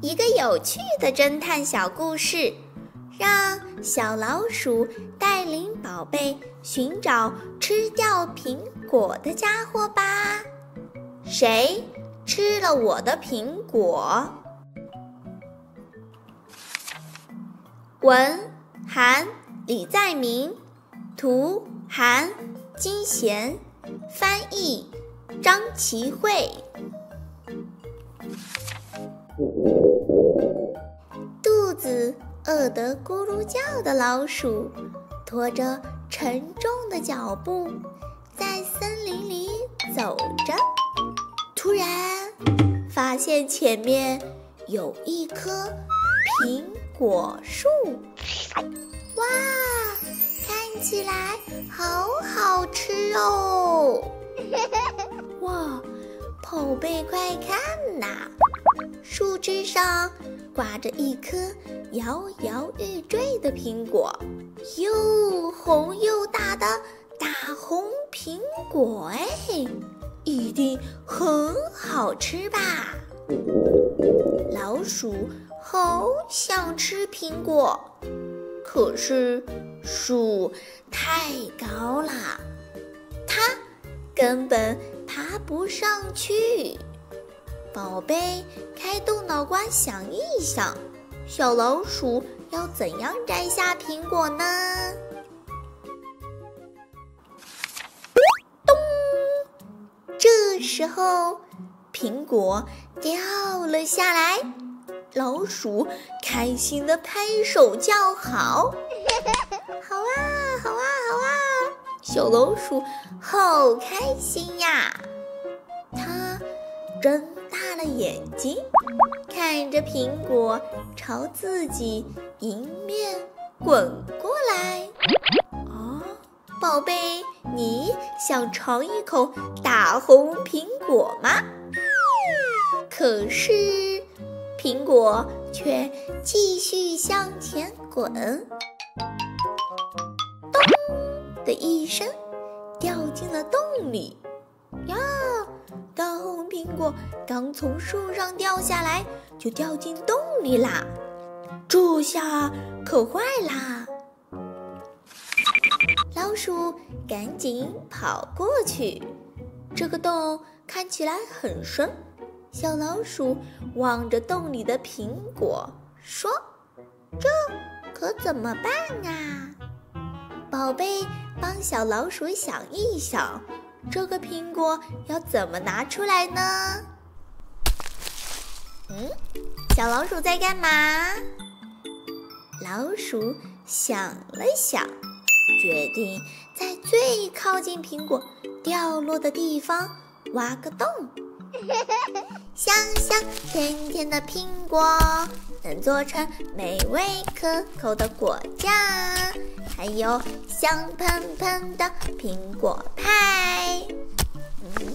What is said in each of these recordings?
一个有趣的侦探小故事，让小老鼠带领宝贝寻找吃掉苹果的家伙吧。谁吃了我的苹果？文韩李在明，图韩金贤，翻译张琪慧。饿得咕噜叫的老鼠，拖着沉重的脚步在森林里走着。突然，发现前面有一棵苹果树，哇，看起来好好吃哦！哇，宝贝，快看呐！树枝上挂着一颗摇摇欲坠的苹果，又红又大的大红苹果，哎，一定很好吃吧？老鼠好想吃苹果，可是树太高了，它根本爬不上去。宝贝，开动脑瓜想一想，小老鼠要怎样摘下苹果呢？咚！这时候，苹果掉了下来，老鼠开心的拍手叫好：“ 好啊，好啊，好啊！”小老鼠好开心呀，它真。了眼睛，看着苹果朝自己迎面滚过来。哦，宝贝，你想尝一口大红苹果吗？可是苹果却继续向前滚，咚的一声，掉进了洞里。果刚从树上掉下来，就掉进洞里啦！这下可坏啦！老鼠赶紧跑过去，这个洞看起来很深。小老鼠望着洞里的苹果，说：“这可怎么办啊？”宝贝，帮小老鼠想一想。这个苹果要怎么拿出来呢？嗯，小老鼠在干嘛？老鼠想了想，决定在最靠近苹果掉落的地方挖个洞。香香甜甜的苹果能做成美味可口的果酱，还有香喷喷的苹果派。嗯，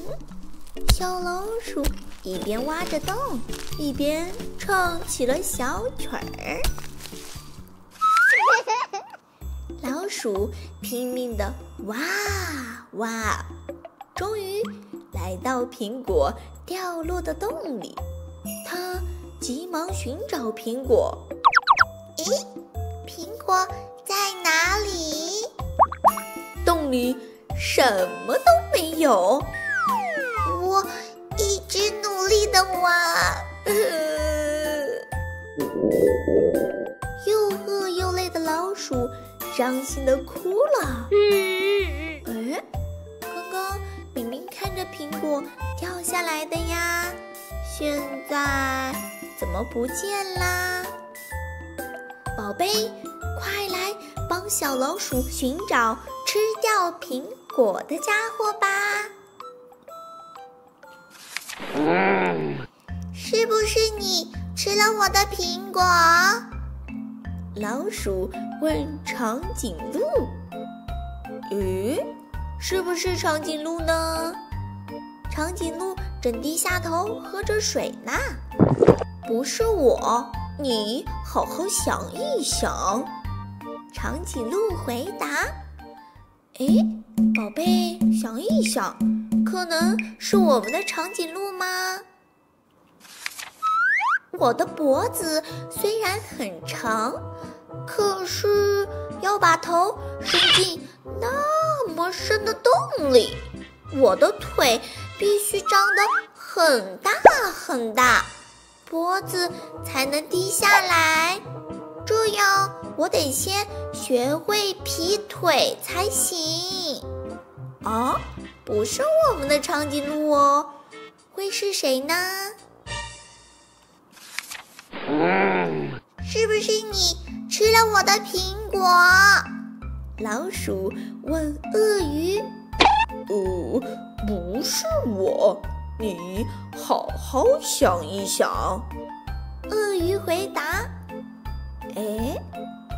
小老鼠一边挖着洞，一边唱起了小曲儿。老鼠拼命地挖挖，终于来到苹果。掉落的洞里，他急忙寻找苹果。咦，苹果哪里？洞里什么都没有。我一直努力的挖，又饿又累的老鼠伤心的哭了。哎，刚刚明明看着苹果。掉下来的呀，现在怎么不见啦？宝贝，快来帮小老鼠寻找吃掉苹果的家伙吧！是不是你吃了我的苹果？老鼠问长颈鹿。咦，是不是长颈鹿呢？长颈鹿正低下头喝着水呢，不是我，你好好想一想。长颈鹿回答：“哎，宝贝，想一想，可能是我们的长颈鹿吗？”我的脖子虽然很长，可是要把头伸进那么深的洞里，我的腿必须张得很大很大，脖子才能低下来。这样，我得先学会劈腿才行。啊，不是我们的长颈鹿哦，会是谁呢？是不是你吃了我的苹果？老鼠问鳄鱼。呃，不是我，你好好想一想。鳄鱼回答。哎，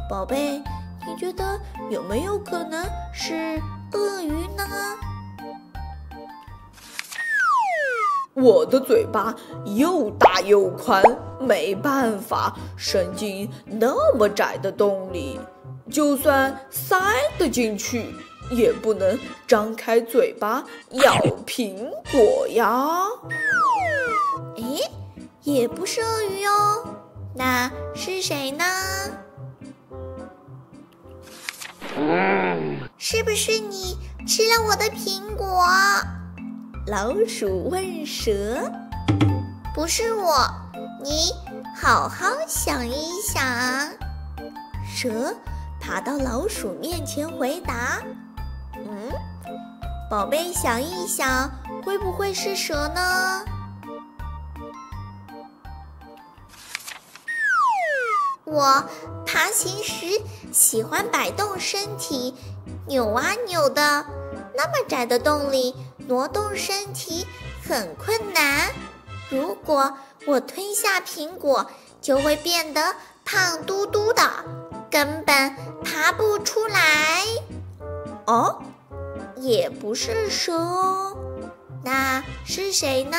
宝贝，你觉得有没有可能是鳄鱼呢？我的嘴巴又大又宽，没办法伸进那么窄的洞里。就算塞得进去，也不能张开嘴巴咬苹果呀。哎，也不是鳄鱼哦，那是谁呢？是不是你吃了我的苹果？老鼠问蛇：“不是我，你好好想一想。”蛇爬到老鼠面前回答：“嗯，宝贝，想一想，会不会是蛇呢？”我爬行时喜欢摆动身体，扭啊扭的，那么窄的洞里。挪动身体很困难，如果我吞下苹果，就会变得胖嘟嘟的，根本爬不出来。哦，也不是蛇哦，那是谁呢？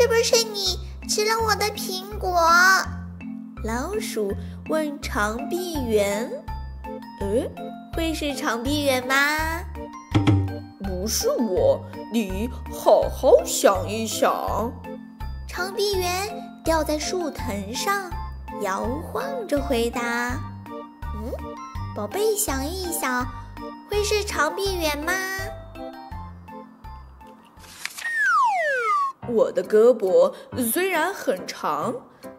是不是你吃了我的苹果？老鼠问长臂猿。嗯，会是长臂猿吗？不是我，你好好想一想。长臂猿吊在树藤上，摇晃着回答：“嗯，宝贝，想一想，会是长臂猿吗？”我的胳膊虽然很长，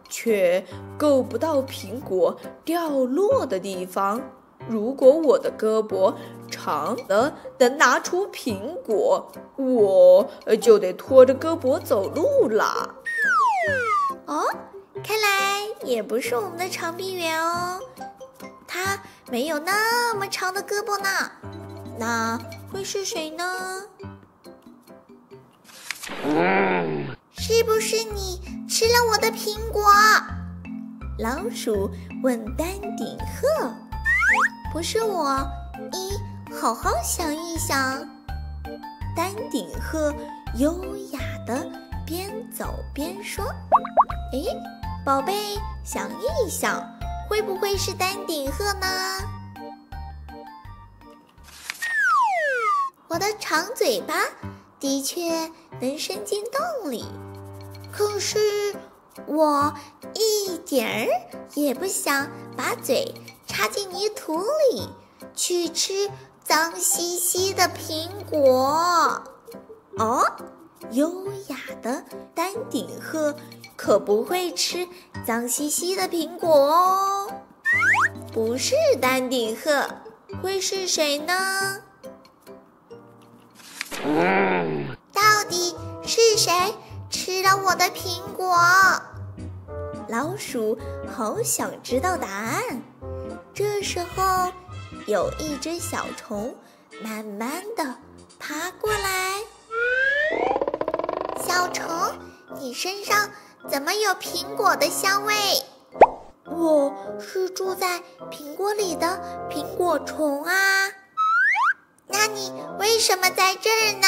却够不到苹果掉落的地方。如果我的胳膊长了能拿出苹果，我就得拖着胳膊走路啦。哦，看来也不是我们的长臂猿哦，它没有那么长的胳膊呢。那会是谁呢？是不是你吃了我的苹果？老鼠问丹顶鹤。不是我，你好好想一想。丹顶鹤优雅的边走边说：“哎，宝贝，想一想，会不会是丹顶鹤呢？”我的长嘴巴的确能伸进洞里，可是我一点儿也不想把嘴。插进泥土里去吃脏兮兮的苹果。哦，优雅的丹顶鹤可不会吃脏兮兮的苹果哦。不是丹顶鹤，会是谁呢？底是谁吃了我的苹果？老鼠好想知道答案。这时候，有一只小虫慢慢的爬过来。小虫，你身上怎么有苹果的香味？我是住在苹果里的苹果虫啊。那你为什么在这儿呢？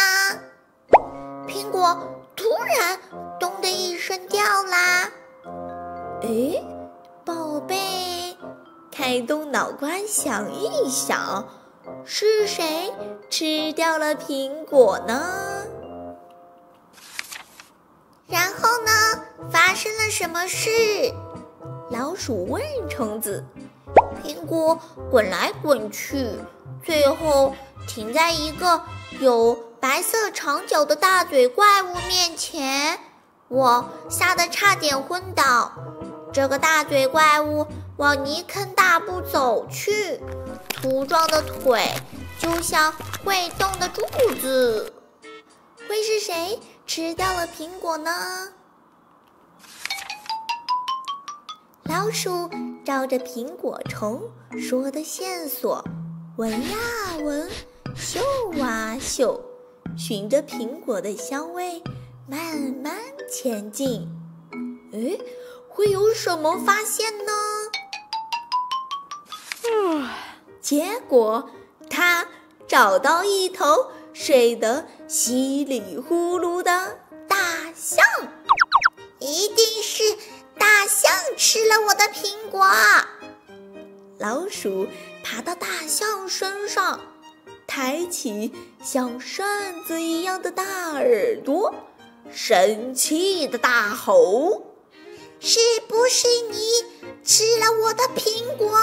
苹果突然“咚”的一声掉啦。哎，宝贝。开动脑瓜想一想，是谁吃掉了苹果呢？然后呢？发生了什么事？老鼠问虫子。苹果滚来滚去，最后停在一个有白色长脚的大嘴怪物面前。我吓得差点昏倒。这个大嘴怪物往泥坑大步走去，粗壮的腿就像会动的柱子。会是谁吃掉了苹果呢？老鼠照着苹果虫说的线索，闻呀闻，嗅啊嗅，循着苹果的香味慢慢前进。哎，会有什么发现呢？嗯，结果他找到一头睡得稀里呼噜的大象，一定是。大象吃了我的苹果。老鼠爬到大象身上，抬起像扇子一样的大耳朵，生气的大吼：“是不是你吃了我的苹果？”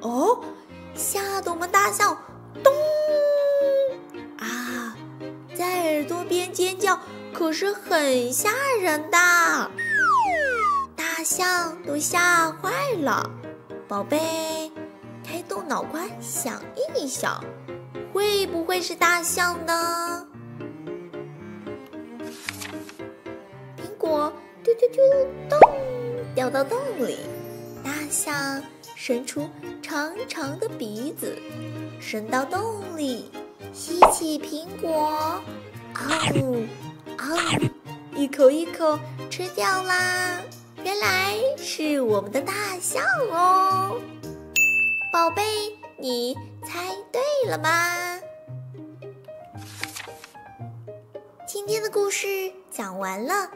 哦，吓得我们大象咚啊，在耳朵边尖叫。可是很吓人的，大象都吓坏了。宝贝，动脑瓜想一想，会不会是大象呢？苹果丢丢丢，咚，掉到洞里。大象伸出长长的鼻子，伸到洞里，吸起苹果，哦。啊！一口一口吃掉啦！原来是我们的大象哦，宝贝，你猜对了吗？今天的故事讲完了，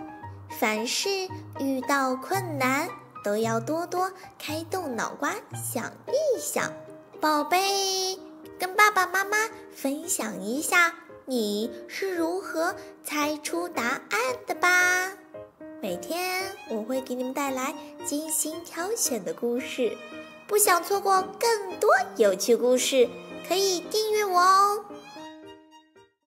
凡事遇到困难都要多多开动脑瓜想一想。宝贝，跟爸爸妈妈分享一下。你是如何猜出答案的吧？每天我会给你们带来精心挑选的故事，不想错过更多有趣故事，可以订阅我哦。